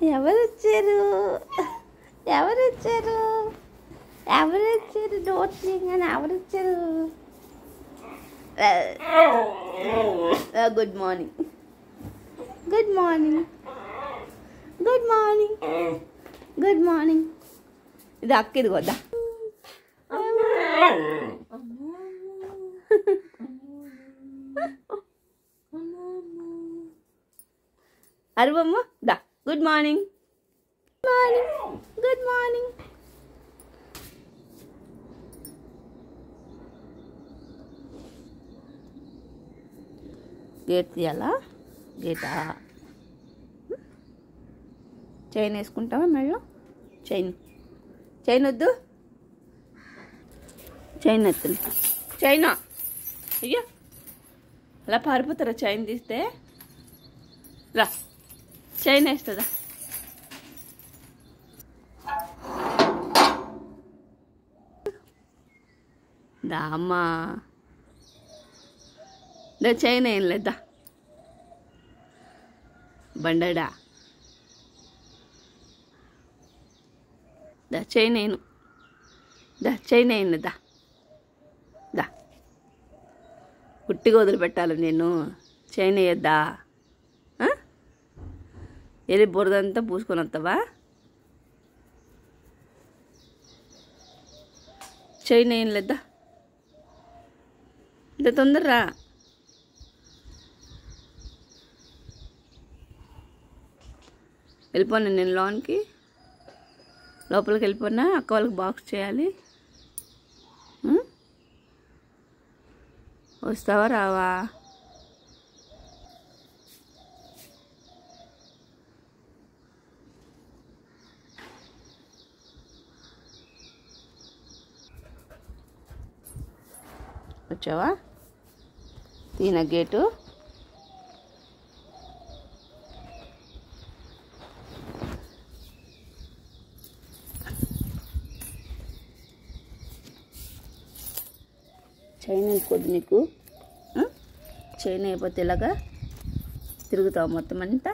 ఎవరు వచ్చారు ఎవరు వచ్చారు ఎవరు వచ్చారు డోర్ తీయగానే ఎవరు వచ్చారు good morning. Good morning. Good morning. Good morning. ఇది అక్క ఇది వద్దా? అరువమ్మ దా. Good morning morning good morning gate తీయాలా? గేటా చైన్ వేసుకుంటావా మెడలో? చైన్ చైన్ వద్దు. చైన్ ఎత్తుంది చైనా అయ్యో. అలా పారిపోతారా చైన్ తీస్తే? రా. చైన్ వేస్తుందా దా దా చైన్ ఏం లేదా బండడా దా చైన్ వేయను దా చైన్ వేయను దా దా పుట్టిగా వదిలిపెట్టాలి నేను చైన్ వేయద్దా ఏది బురదంతా పూసుకొని వస్తావా? చైన్ ఏం లేదా ఇంత తొందరరా వెళ్ళిపోను నేను లోన్కి. లోపలికి వెళ్ళిపోయినా అక్క వాళ్ళకి బాక్స్ చేయాలి. వస్తావా రావా? వచ్చావా? తీన గేటు. చైన్ వెళ్ళిపోద్ది నీకు? చైన్ అయిపోతే ఇలాగా తిరుగుతావు మొత్తం అంతా?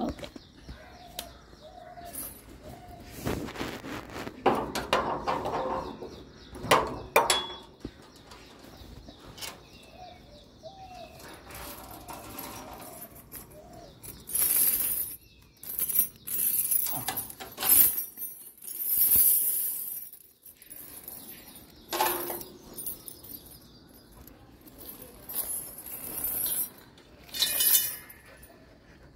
Okay.